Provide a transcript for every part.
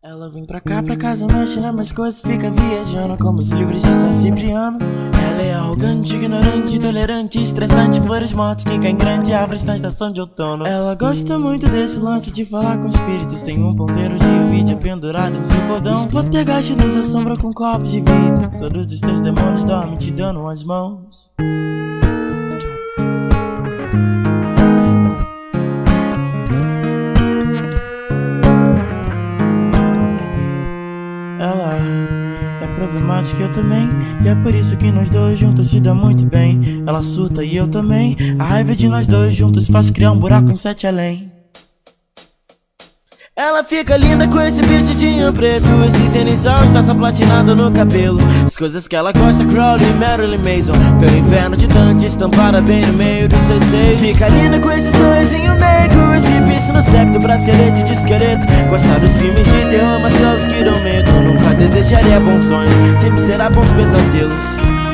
Ela vem pra cá, pra casa, mexe nas minhas coisas, fica viajando como os livros de São Cipriano. Ela é arrogante, ignorante, intolerante, estressante, flores mortas que caem grande, árvores na estação de outono. Ela gosta muito desse lance de falar com espíritos, tem um ponteiro de mídia pendurado em seu cordão. Os potergastes nos assombra com copos de vidro, todos os teus demônios dormem te dando as mãos. É problemática, eu também. E é por isso que nós dois juntos se dá muito bem. Ela surta e eu também. A raiva de nós dois juntos faz criar um buraco em sete além. Ela fica linda com esse vestidinho preto Esse tênisão está só platinado no cabelo As coisas que ela gosta, Crowley, Marilyn Mason Teu inferno de Dante estampada bem no meio dos seus seios Fica linda com esse sorrisinho negro Esse piercing no septo, bracelete de esqueleto Gostar dos filmes de terror, mas só os que dão medo desejaria bons sonhos, sempre será bons pesadelos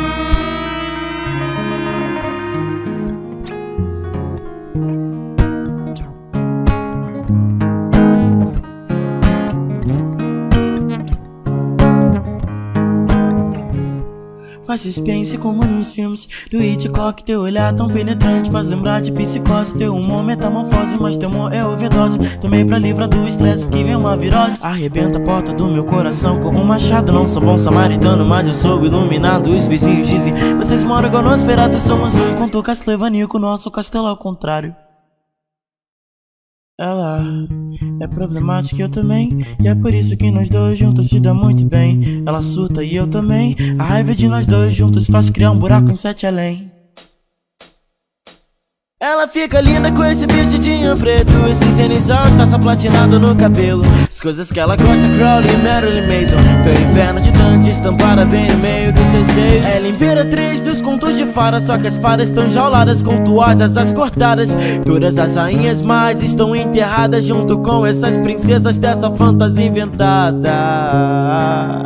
Faz suspense como nos filmes do Hitchcock. Teu olhar tão penetrante faz lembrar de psicose. Teu humor metamorfose, mas teu amor é overdose. Tomei pra livrar do estresse que vem uma virose. Arrebenta a porta do meu coração com um machado. Não sou bom samaritano, mas eu sou iluminado. Os vizinhos dizem, vocês moram igual Nosferatu Somos um conto Castlevania, nosso castelo ao contrário ela é problemática eu também. E é por isso que nós dois juntos se dá muito bem. Ela surta e eu também. A raiva de nós dois juntos faz criar um buraco em sete além ela fica linda com esse vestidinho preto. Esse tênisão está platinado no cabelo. As coisas que ela gosta, Crowley, Marilyn Mason. Teu inverno de Dante estampada bem no meio dos seus seios. Ela é imperatriz dos contos de fada Só que as fadas estão jauladas com tuas asas cortadas. Todas as rainhas mais estão enterradas Junto com essas princesas dessa fantasia inventada. Ah.